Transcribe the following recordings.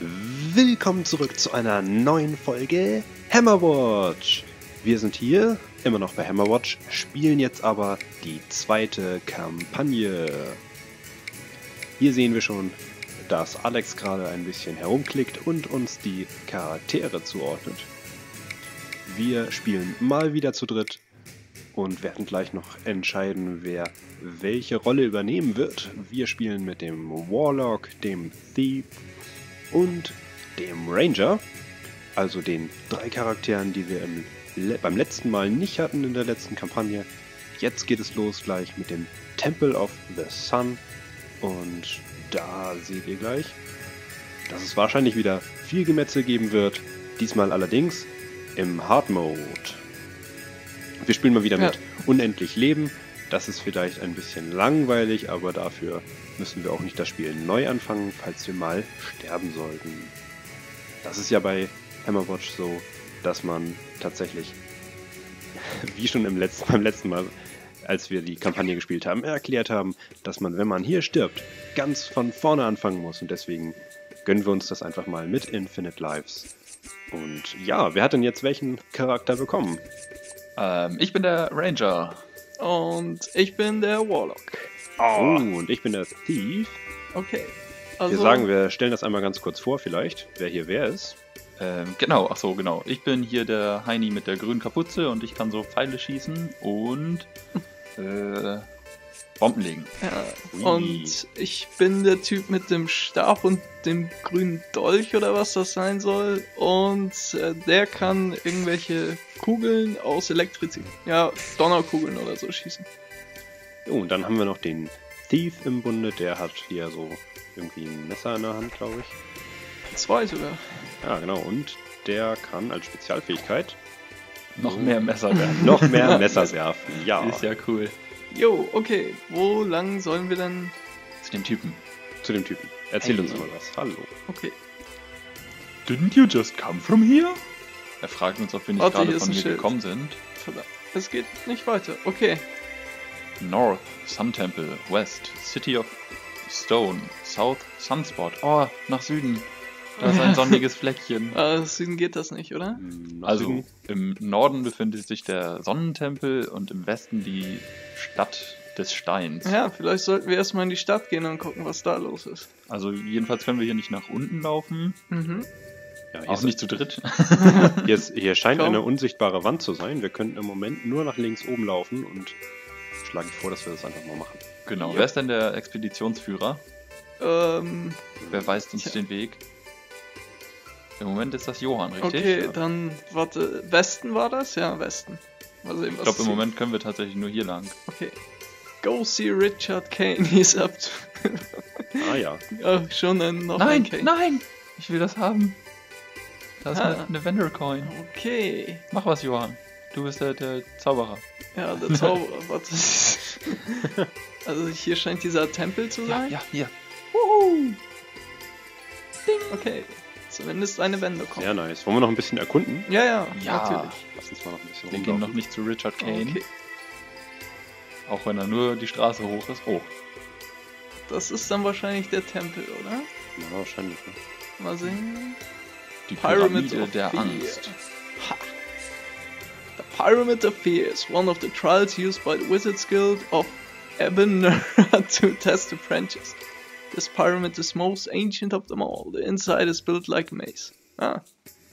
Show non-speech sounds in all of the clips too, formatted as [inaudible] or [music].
Willkommen zurück zu einer neuen Folge Hammerwatch. Wir sind hier, immer noch bei Hammerwatch, spielen jetzt aber die zweite Kampagne. Hier sehen wir schon, dass Alex gerade ein bisschen herumklickt und uns die Charaktere zuordnet. Wir spielen mal wieder zu dritt und werden gleich noch entscheiden, wer welche Rolle übernehmen wird. Wir spielen mit dem Warlock, dem Thief und dem Ranger, also den drei Charakteren, die wir im, beim letzten Mal nicht hatten in der letzten Kampagne. Jetzt geht es los gleich mit dem Temple of the Sun und da seht ihr gleich, dass es wahrscheinlich wieder viel Gemetzel geben wird, diesmal allerdings im Hard Mode. Wir spielen mal wieder ja. mit unendlich Leben. Das ist vielleicht ein bisschen langweilig, aber dafür müssen wir auch nicht das Spiel neu anfangen, falls wir mal sterben sollten. Das ist ja bei Hammerwatch so, dass man tatsächlich, [laughs] wie schon im letzten, beim letzten Mal, als wir die Kampagne gespielt haben, erklärt haben, dass man, wenn man hier stirbt, ganz von vorne anfangen muss. Und deswegen gönnen wir uns das einfach mal mit Infinite Lives. Und ja, wer hat denn jetzt welchen Charakter bekommen? Ähm, ich bin der Ranger. Und ich bin der Warlock. Oh, und ich bin der Thief. Okay. Also, wir sagen, wir stellen das einmal ganz kurz vor, vielleicht, wer hier wer ist. Ähm, genau, ach so, genau. Ich bin hier der Heini mit der grünen Kapuze und ich kann so Pfeile schießen und [laughs] äh, Bomben legen. Ja, und ich bin der Typ mit dem Stab und dem grünen Dolch oder was das sein soll. Und äh, der kann irgendwelche Kugeln aus Elektrizität, ja, Donnerkugeln oder so schießen. Oh, und dann haben wir noch den Thief im Bunde, der hat hier so irgendwie ein Messer in der Hand, glaube ich. Zwei sogar. Ja, genau. Und der kann als Spezialfähigkeit noch mehr Messer werfen. noch mehr [laughs] Messer werfen, ja. Ist ja cool. Jo, okay. Wo lang sollen wir dann? Zu dem Typen. Zu dem Typen. Erzähl hey. uns mal was. Hallo. Okay. Didn't you just come from here? Er fragt uns, ob wir nicht gerade von hier Schild. gekommen sind. Es geht nicht weiter. Okay. North, Sun Temple, West, City of Stone, South, Sunspot. Oh, nach Süden. Da ist ein sonniges Fleckchen. [laughs] Äh, Süden geht das nicht, oder? Also im Norden befindet sich der Sonnentempel und im Westen die Stadt des Steins. Ja, vielleicht sollten wir erstmal in die Stadt gehen und gucken, was da los ist. Also jedenfalls können wir hier nicht nach unten laufen. Mhm. Ja, Auch nicht zu dritt. [laughs] hier, ist, hier scheint Komm. eine unsichtbare Wand zu sein. Wir könnten im Moment nur nach links oben laufen und schlage ich vor, dass wir das einfach mal machen. Genau. Ja. Wer ist denn der Expeditionsführer? Ähm, Wer weist uns tja. den Weg? Im Moment ist das Johann, richtig? Okay, dann, warte, Westen war das? Ja, Westen. Mal sehen, was ich glaube, im Moment können wir tatsächlich nur hier lang. Okay. Go see Richard Kane, he's up to... ah ja. ja schon ein, noch Nein, ein nein! Ich will das haben. Da ist ah. eine Vendor Coin. Okay. Mach was, Johann. Du bist der, der Zauberer. Ja, der [laughs] Zauberer. warte. also hier scheint dieser Tempel zu sein. Ja, ja, hier. Wuhu. Ding. Okay. Zumindest eine Wende kommt. Sehr nice. Wollen wir noch ein bisschen erkunden? Ja, ja, ja. natürlich. Lass uns mal noch ein bisschen Wir gehen noch nicht zu Richard Kane. Okay. Auch wenn er nur die Straße hoch ist. Oh. Das ist dann wahrscheinlich der Tempel, oder? Ja, wahrscheinlich. Ne? Mal sehen. Die Pyramid, Pyramide der Fear. Angst. Ha. The Pyramid of Fear is one of the trials used by the Wizards Guild of Ebenera [laughs] to test apprentices. This pyramid is most ancient of them all. The inside is built like a maze. Ah.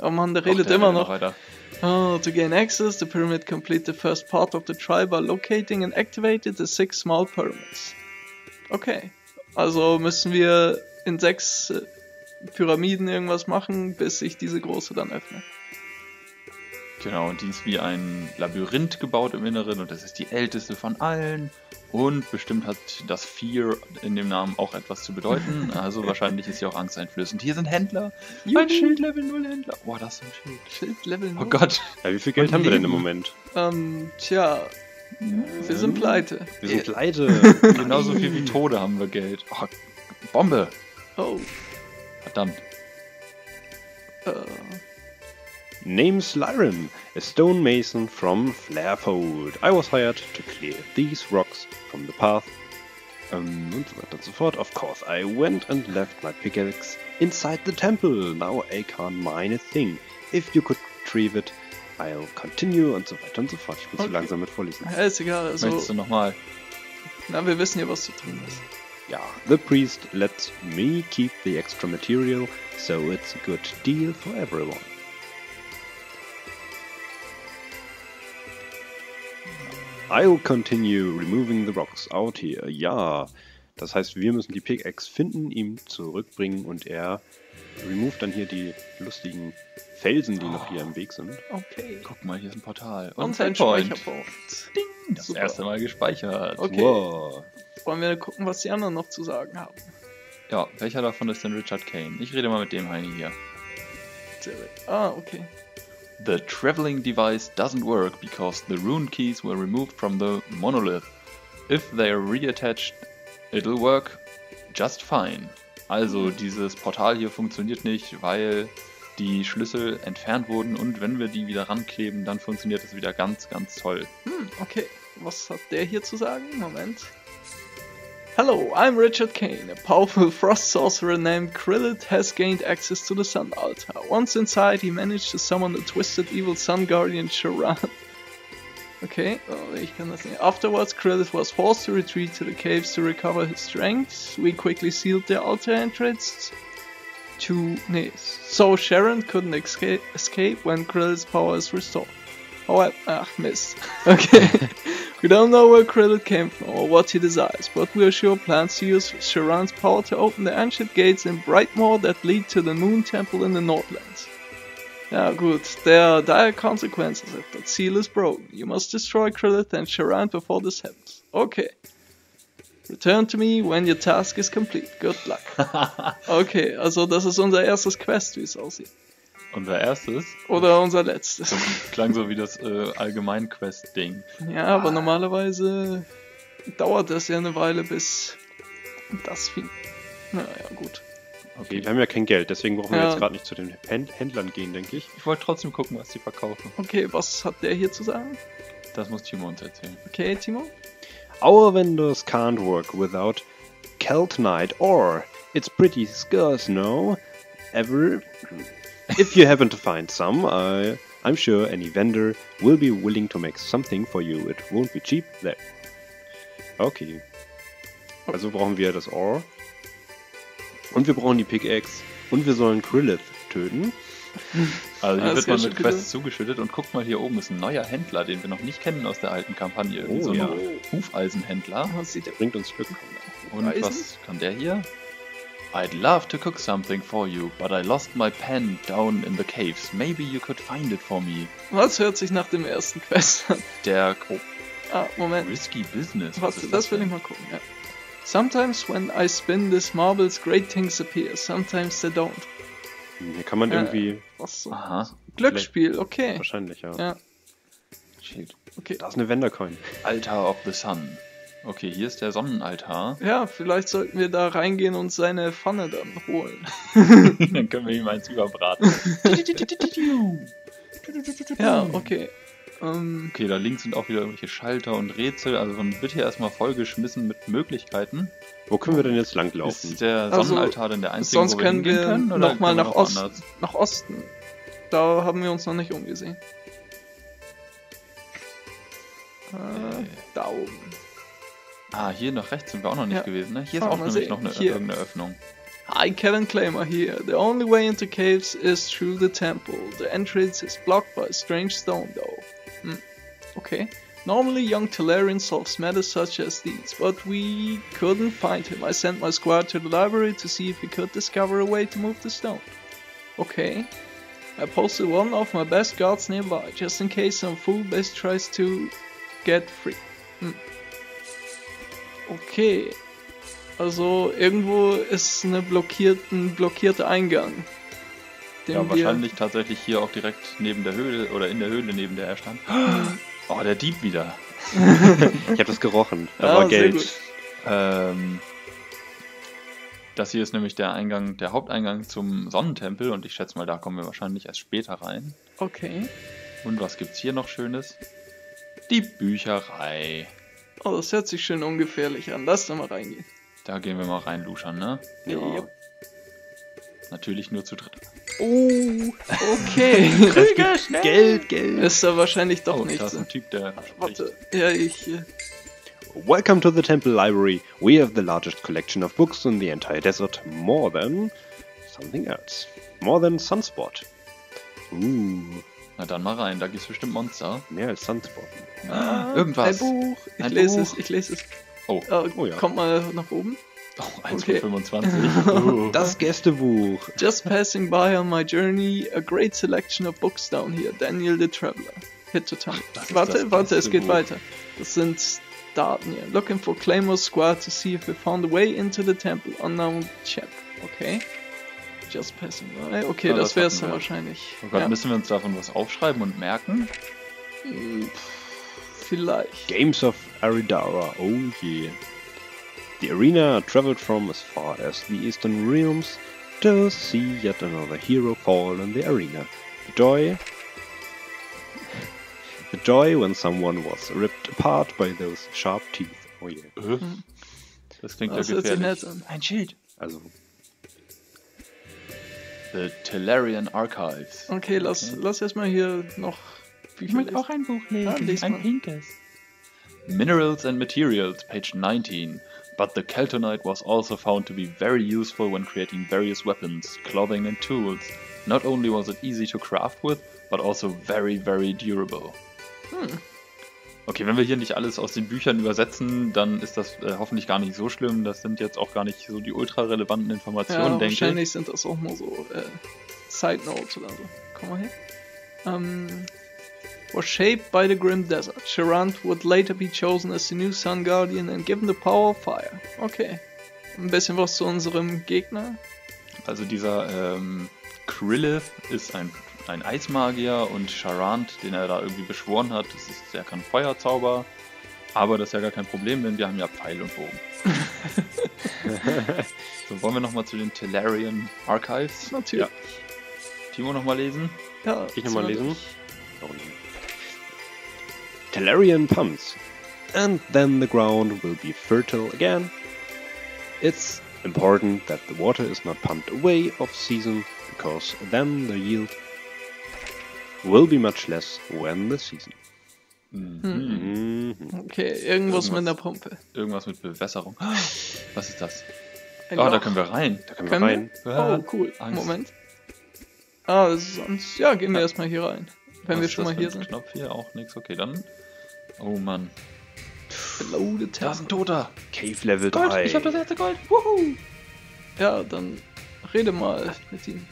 Oh man, der redet der immer noch. Weiter. Oh, to gain access, the pyramid complete the first part of the trial by locating and activating the six small pyramids. Okay. Also müssen wir in sechs äh, Pyramiden irgendwas machen, bis sich diese große dann öffnet. Genau, und die ist wie ein Labyrinth gebaut im Inneren und das ist die älteste von allen. Und bestimmt hat das Fear in dem Namen auch etwas zu bedeuten. [laughs] Also wahrscheinlich ist sie auch angsteinflößend. Hier sind Händler. Juhu. Ein Schild Level 0 Händler. Boah, das ist ein Schild. Schild Level 0. Oh Gott. Ja, wie viel Geld haben wir denn im Moment? Ähm, tja. Wir sind pleite. Wir sind pleite. [laughs] Genauso viel wie Tode haben wir Geld. Oh, Bombe. Oh. Verdammt. Äh. Name Slyrim, a stonemason from Flarefold. I was hired to clear these rocks from the path um, Ähm, und so weiter und so fort. Of course, I went and left my pickaxe inside the temple. Now I can't mine a thing. If you could retrieve it, I'll continue und so weiter und so fort. Ich bin zu Okay. langsam mit Vorlesen. Ja, ist egal, also, Möchtest du nochmal? na, wir wissen ja, was zu tun ist. Ja, the priest lets me keep the extra material, so it's a good deal for everyone. I'll continue removing the rocks out here. Ja, das heißt, wir müssen die Pickaxe finden, ihm zurückbringen und er removed dann hier die lustigen Felsen, die noch hier im Weg sind. Okay. Guck mal, hier ist ein Portal. Und ein ein. Speicherpunkt. Ding, das Super. erste Mal gespeichert. Okay. Wow. Wollen wir gucken, was die anderen noch zu sagen haben? Ja, welcher davon ist denn Richard Kane? Ich rede mal mit dem Heini hier. Sehr gut. Ah, okay. The traveling device doesn't work because the rune keys were removed from the monolith. If they are reattached, it'll work just fine. Also dieses Portal hier funktioniert nicht, weil die Schlüssel entfernt wurden und wenn wir die wieder rankleben, dann funktioniert es wieder ganz, ganz toll. Hm, okay. Was hat der hier zu sagen? Moment. Hello, I'm Richard Kane. A powerful frost sorcerer named Krillit has gained access to the Sun Altar. Once inside, he managed to summon the twisted evil Sun Guardian Sharan. Okay, oh, ich kann das. Afterwards, Krillit was forced to retreat to the caves to recover his strength. We quickly sealed the altar entrance to nee, so Sharon couldn't escape, escape when Krillit's power is restored. Oh, However, ach Mist. [laughs] Okay. We don't know where Krillit came from or what he desires, but we are sure plans to use Sharon's power to open the ancient gates in Brightmoor that lead to the Moon Temple in the Northlands. Ja good, there are dire consequences if that seal is broken. You must destroy Krillit and Sharon before this happens. Okay. Return to me when your task is complete. Good luck. [laughs] Okay, also das ist unser erstes Quest, wie es aussieht. Unser erstes Oder unser letztes. klang so wie das äh, Allgemein-Quest-Ding. Ja, aber normalerweise dauert das ja eine Weile, bis das Vieh. Naja, gut. Okay, wir haben ja kein Geld, deswegen brauchen wir Ja. jetzt gerade nicht zu den Händ- Händlern gehen, denke ich. Ich wollte trotzdem gucken, was die verkaufen. Okay, was hat der hier zu sagen? Das muss Timo uns erzählen. Okay, Timo? Our vendors can't work without Keltnite ore. It's pretty scarce, no? Ever. If you happen to find some, I, I'm sure any vendor will be willing to make something for you. It won't be cheap there. Okay. Also brauchen wir das Ore. Und wir brauchen die Pickaxe. Und wir sollen Krillith töten. [laughs] Also hier Ah, wird man mit Quests zugeschüttet und guck mal, hier oben ist ein neuer Händler, den wir noch nicht kennen aus der alten Kampagne. Oh, so ein ja. Hufeisenhändler. Sieht der? Bringt uns Glück. Und Eisen? was kann der hier? I'd love to cook something for you, but I lost my pen down in the caves. Maybe you could find it for me. Was hört sich nach dem ersten Quest an? Der oh, Ah, Moment. Risky Business. Was, ist das will ich mal gucken, ja. Sometimes when I spin these marbles, great things appear. Sometimes they don't. Hier kann man Äh. irgendwie. Was so? Aha. Glücksspiel, okay. Wahrscheinlich, ja. Ja, Shit. okay. Da ist eine Wendercoin. Altar of the Sun. Okay, hier ist der Sonnenaltar. [laughs] Ja, vielleicht sollten wir da reingehen und seine Pfanne dann holen. [laughs] Dann können wir ihm eins überbraten. [laughs] Ja, okay. Ähm, Okay, da links sind auch wieder irgendwelche Schalter und Rätsel. Also man wird hier erstmal vollgeschmissen mit Möglichkeiten. Wo können wir denn jetzt langlaufen? Ist der Also, Sonnenaltar denn der einzige, sonst wo wir können hingehen wir können? Oder nochmal nach, noch Ost, nach Osten. Da haben wir uns noch nicht umgesehen. Äh, da oben. Ah, hier nach rechts sind wir auch noch nicht Ja. gewesen, ne? Hier ist auch nämlich noch eine, Hier. irgendeine Öffnung. Hi, Kevin Claimer here. The only way into caves is through the temple. The entrance is blocked by a strange stone, though. Hmm. Okay. Normally, young Talarian solves matters such as these, but we couldn't find him. I sent my squad to the library to see if we could discover a way to move the stone. Okay. I posted one of my best guards nearby, just in case some fool base tries to get free. Hm. Okay. Also irgendwo ist eine blockiert, ein blockierter Eingang. Den Ja, wir- wahrscheinlich tatsächlich hier auch direkt neben der Höhle oder in der Höhle, neben der er stand. [gasps] Oh, der Dieb wieder. Ich habe das gerochen. Da Ja, war Geld. Ähm, das hier ist nämlich der Eingang, der Haupteingang zum Sonnentempel und ich schätze mal, da kommen wir wahrscheinlich erst später rein. Okay. Und was gibt's hier noch Schönes? Die Bücherei. Oh, das hört sich schön ungefährlich an. Lass da mal reingehen. Da gehen wir mal rein, Luschern, ne? Ja. Natürlich nur zu dritt. Oh, okay. [laughs] Krüger, schnell! Geld, Geld. Ist da wahrscheinlich doch Oh, nicht da ist so. ein Typ, der Warte, ja, ich. äh, Welcome to the Temple Library. We have the largest collection of books in the entire desert. More than something else. More than Sunspot. Uh, Na dann mal rein, da gibt's bestimmt Monster. mehr als Sunspot. Ah, irgendwas. Ein Buch. Ich Ein lese Buch. es, ich lese es. Oh, Äh, Oh ja. Kommt mal nach oben. oh 1 Okay. von 25. [laughs] Uh. Das Gästebuch. Just passing by on my journey, a great selection of books down here. Daniel the Traveler. Hit to ist Warte, warte, es geht weiter. Das sind Daten hier. Looking for Claymore Squad to see if we found a way into the temple. Unknown chap. Okay. Just passing by. Okay, Ja, das das wär's hatten dann wahrscheinlich. Oh Gott, ja. müssen wir uns davon was aufschreiben und merken? Hm, Vielleicht. Games of Aridara. Oh yeah. The arena traveled from as far as the eastern realms to see yet another hero fall in the arena. The joy. The joy when someone was ripped apart by those sharp teeth. Oh yeah. Äh? Das klingt ja gefährlich. Ein Schild. Also, The Tellarian Archives. Okay, lass, Okay. lass erstmal hier noch Bücher lesen. ein Buch Ah, lies mal. pinkes. Minerals and Materials, page 19. But the Keltonite was also found to be very useful when creating various weapons, clothing and tools. Not only was it easy to craft with, but also very, very durable. Hm. Okay, wenn wir hier nicht alles aus den Büchern übersetzen, dann ist das äh, hoffentlich gar nicht so schlimm. Das sind jetzt auch gar nicht so die ultra relevanten Informationen, Ja, denke ich. wahrscheinlich sind das auch nur so äh, Side Notes oder so. Komm mal her. Ähm, was shaped by the grim desert. Charant would later be chosen as the new Sun Guardian and given the power of fire. Okay. Ein bisschen was zu unserem Gegner. Also dieser ähm, Krillith ist ein, ein Eismagier und Charant, den er da irgendwie beschworen hat, das ist, der kann Feuerzauber. Aber das ist ja gar kein Problem, denn wir haben ja Pfeil und Bogen. [laughs] so, wollen wir nochmal zu den Tellarian Archives? Natürlich. Timo nochmal lesen? Ja, ich nochmal lesen. Nee. Tellarian pumps. And then the ground will be fertile again. It's important that the water is not pumped away off season, because then the yield will be much less when the season. Mhm. Mhm. Okay, irgendwas, Irgendwas. mit der Pumpe. Irgendwas mit Bewässerung. [gasps] Was ist das? Ein Oh, da Loch. können wir rein. Da können wir Können wir? rein. Oh, cool. Angst. Moment. Ah, sonst. Ja, gehen wir Ja. erstmal hier rein. Wenn Was wir ist schon das mal hier ein sind. Knopf hier auch nichts. Okay, dann. Oh Mann. Below the Da ist ein Toter. Cave Level Gold, 3. ich habe das erste Gold. Wuhu. Ja, dann rede mal mit ihm.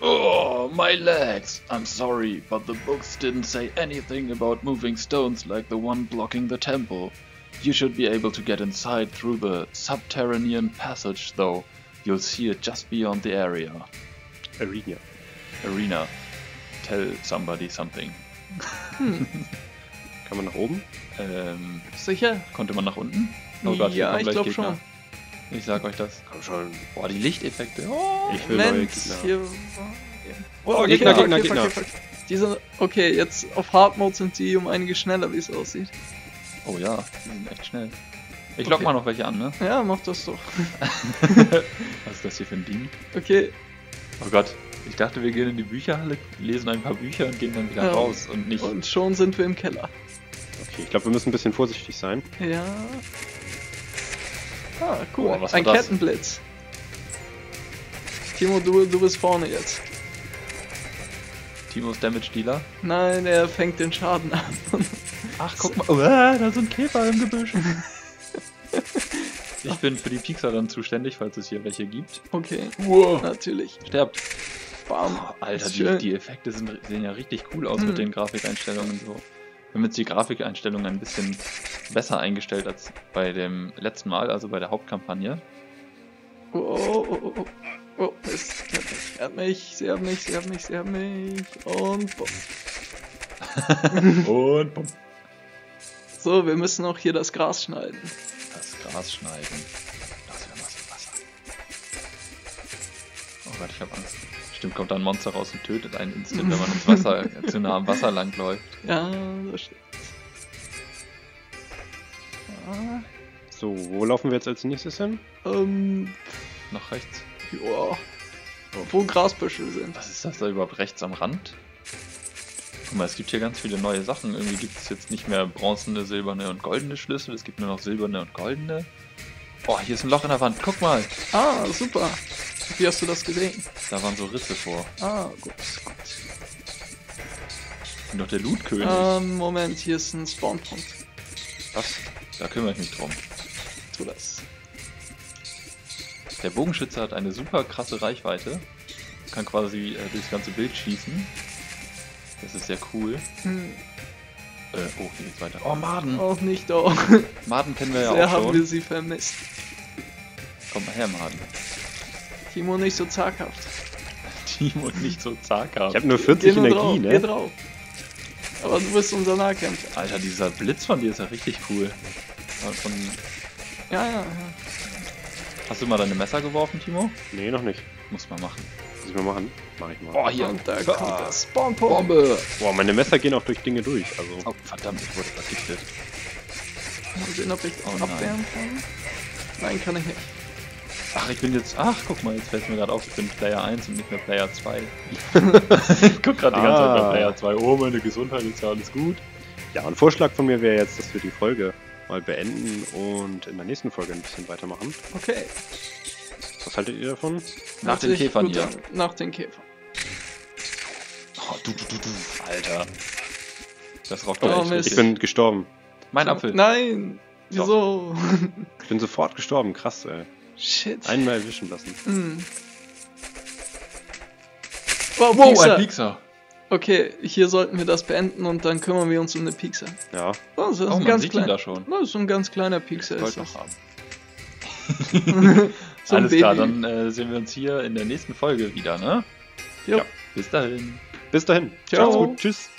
Oh, Oh, my legs. I'm sorry, but the books didn't say anything about moving stones like the one blocking the temple. You should be able to get inside through the subterranean passage, though. You'll see it just beyond the area. Arena. Arena. Tell somebody something. Hmm. [laughs] Kann man nach oben? Ähm, Sicher? konnte man nach unten? Oh Gott, ja, ich glaube schon. Ich sag euch das. Komm schon. Boah, die Lichteffekte. Oh. Ich will neue Gegner. hier war... Oh, Gegner, Gegner, fuck, Gegner. fuck, fuck. Die sind, okay, jetzt auf Hard Mode sind die um einiges schneller, wie es aussieht. Oh ja, die sind echt schnell. Ich lock Okay. mal noch welche an, ne? Ja, mach das doch. [laughs] Was ist das hier für ein Ding? Okay, Oh Gott, ich dachte, wir gehen in die Bücherhalle, lesen ein paar Bücher und gehen dann wieder Ja. raus und nicht. und schon sind wir im Keller. Okay, ich glaube, wir müssen ein bisschen vorsichtig sein. Ja. Ah, cool. War Ein das? Kettenblitz. Timo, du, du bist vorne jetzt. Timos Damage Dealer. Nein, er fängt den Schaden ab. Ach, guck [laughs] mal. Oh, ah, da sind Käfer im Gebüsch. [laughs] ich bin für die Pixar dann zuständig, falls es hier welche gibt. Okay, Wow. natürlich. Sterbt. Bam. Oh, Alter, die, die Effekte sind, sehen ja richtig cool aus Hm. mit den Grafikeinstellungen so. Wir haben jetzt die Grafikeinstellungen ein bisschen besser eingestellt als bei dem letzten Mal, also bei der Hauptkampagne. Oh, oh, oh, oh, oh. Es er hat mich, sie hat mich, sie hat mich, sie hat mich. Und bumm. [laughs] Und bumm. So, wir müssen auch hier das Gras schneiden. Das Gras schneiden. Das wäre was im Wasser. Oh Gott, ich habe Angst. Stimmt, kommt da ein Monster raus und tötet einen instant, wenn man ins Wasser, [laughs] zu nah am Wasser langläuft. Ja, das stimmt. So, wo laufen wir jetzt als nächstes hin? Ähm, Nach rechts. Ja. Wo Grasbüschel sind. Was ist das da überhaupt rechts am Rand? Guck mal, es gibt hier ganz viele neue Sachen. Irgendwie gibt es jetzt nicht mehr bronzene, silberne und goldene Schlüssel. Es gibt nur noch silberne und goldene. Oh, hier ist ein Loch in der Wand. Guck mal. Ah, super. Wie hast du das gesehen? Da waren so Risse vor. Ah, gut, gut. Ich bin doch der Lootkönig. Ähm, Moment, hier ist ein Spawnpunkt. Was? Da kümmere ich mich drum. Tu das. Der Bogenschütze hat eine super krasse Reichweite. Kann quasi äh, durchs ganze Bild schießen. Das ist sehr cool. Hm, Äh, oh, hier geht's weiter. Oh, Maden. auch nicht doch. [laughs] Maden kennen wir ja Sehr auch haben schon. wir sie vermisst. Komm mal her, Maden. Timo nicht so zaghaft. [laughs] Timo nicht so zaghaft. Ich habe nur 40 Geh nur Energie, drauf, Geh ne? drauf. Aber du bist unser Nahkämpfer. Alter, dieser Blitz von dir ist ja richtig cool. Von, Ja, ja, ja. Hast du mal deine Messer geworfen, Timo? Nee, noch nicht. Muss man machen. Muss ich mal machen? Mach ich mal. Oh, hier. Und da Ah. kommt der Spawnpunkt. Bombe! Boah, meine Messer gehen auch durch Dinge durch. Also, Oh, verdammt, ich wurde vergiftet. Mal sehen, ob ich Oh nein. abwehren kann. Nein, kann ich nicht. Ach, ich bin jetzt. Ach, guck mal, jetzt fällt mir gerade auf, ich bin Player 1 und nicht mehr Player 2. [laughs] ich guck gerade die ganze Zeit Ah. bei Player 2. Oh, meine Gesundheit ist ja alles gut. ja, ein Vorschlag von mir wäre jetzt, dass wir die Folge mal beenden und in der nächsten Folge ein bisschen weitermachen. Okay. Was haltet ihr davon? Nach Hört den Käfern hier. Nach den Käfern. Oh, du, du, du, du. Alter. Das rockt Oh. Ich bin gestorben. Mein Apfel. Nein! Wieso? Ich bin sofort gestorben. Krass, ey. Shit. Einmal erwischen lassen. Hm. Wow, Wow, ein Piekser. Okay, hier sollten wir das beenden und dann kümmern wir uns um den Piekser. Ja. Oh, das ist Oh, ein man ganz sieht ihn kleiner. da schon. Das ist so ein ganz kleiner Ist das. noch haben. [laughs] [laughs] So Alles klar, Baby. dann äh, sehen wir uns hier in der nächsten Folge wieder, ne? Jo. Bis dahin. Bis dahin. Ciao. Gut. Tschüss.